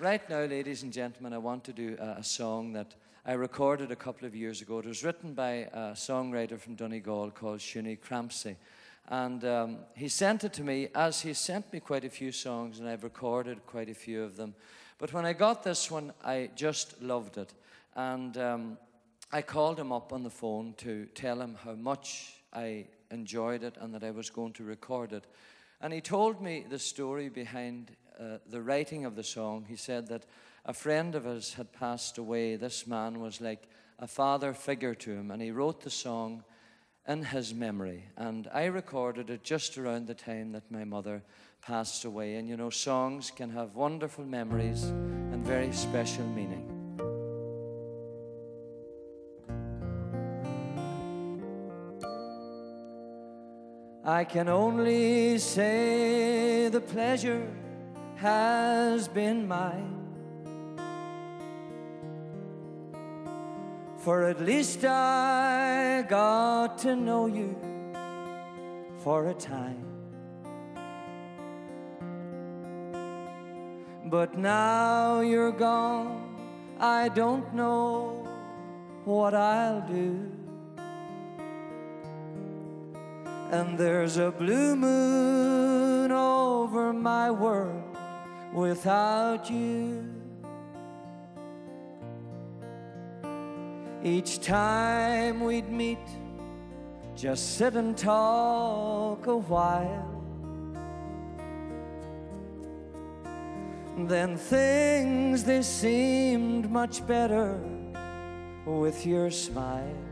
Right now, ladies and gentlemen, I want to do a, a, song that I recorded a couple of years ago. It was written by a songwriter from Donegal called Shuni Crampsey. And um, he sent it to me as he sent me quite a few songs, and I've recorded quite a few of them. But when I got this one, I just loved it. And um, I called him up on the phone to tell him how much I enjoyed it and that I was going to record it. And he told me the story behind uh, the writing of the song. He said that a friend of his had passed away. This man was like a father figure to him, and he wrote the song in his memory. And I recorded it just around the time that my mother passed away. And you know, songs can have wonderful memories and very special meaning. I can only say the pleasure has been mine. For at least I got to know you for a time. But now you're gone, I don't know what I'll do. And there's a blue moon over my world without you. Each time we'd meet, just sit and talk a while. Then things they seemed much better with your smile.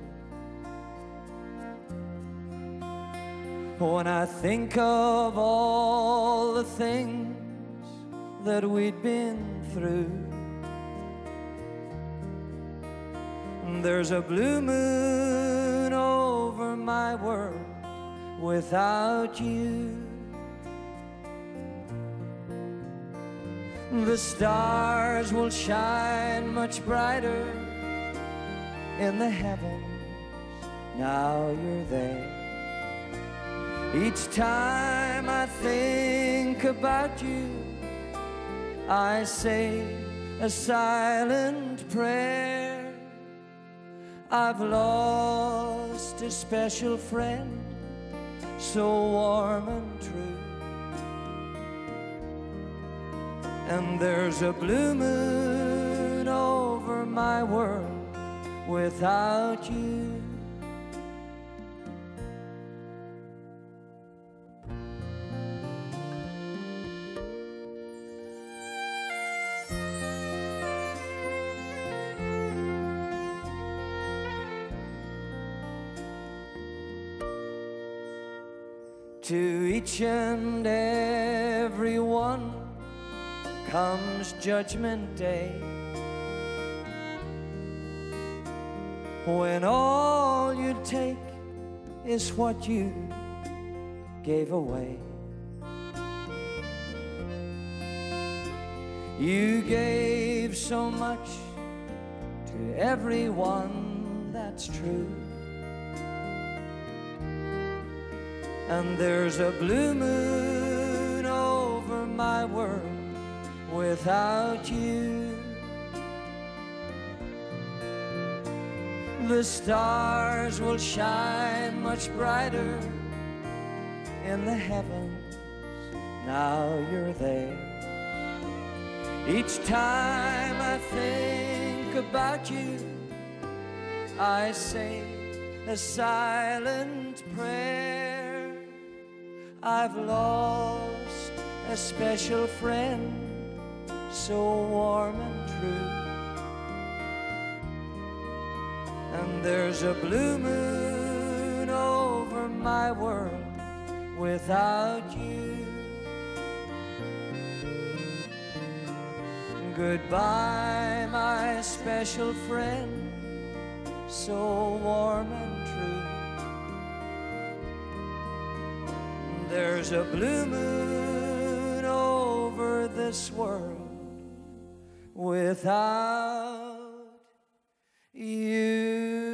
When I think of all the things that we'd been through, there's a blue moon over my world without you. The stars will shine much brighter in the heavens. Now you're there. Each time I think about you, I say a silent prayer. I've lost a special friend, so warm and true. And there's a blue moon over my world without you. To each and every one comes Judgment Day when all you take is what you gave away. You gave so much to everyone, that's true. And there's a blue moon over my world without you. The stars will shine much brighter in the heavens. Now you're there. Each time I think about you, I say a silent prayer. I've lost a special friend so warm and true. And there's a blue moon over my world without you. Goodbye, my special friend, so warm and true. There's a blue moon over this world without you.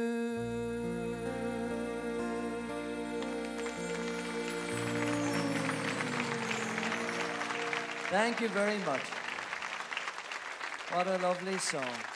Thank you very much. What a lovely song.